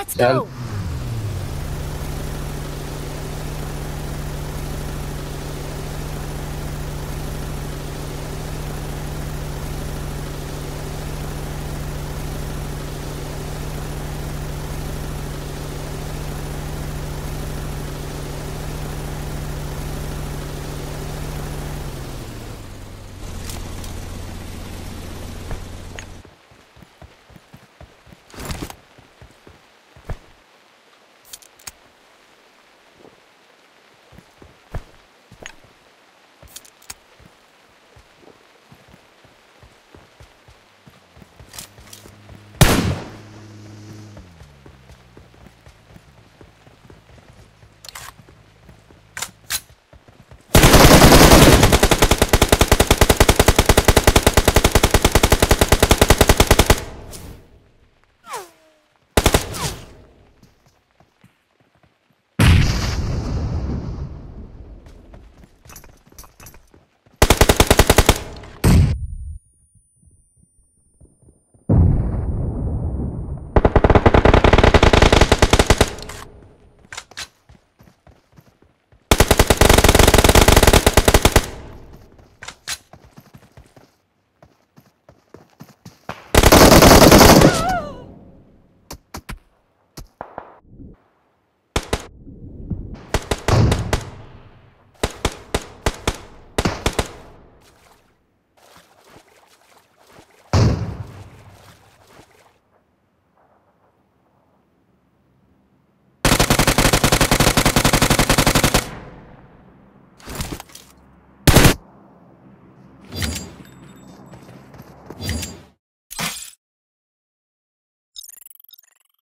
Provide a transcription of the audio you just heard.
Let's go.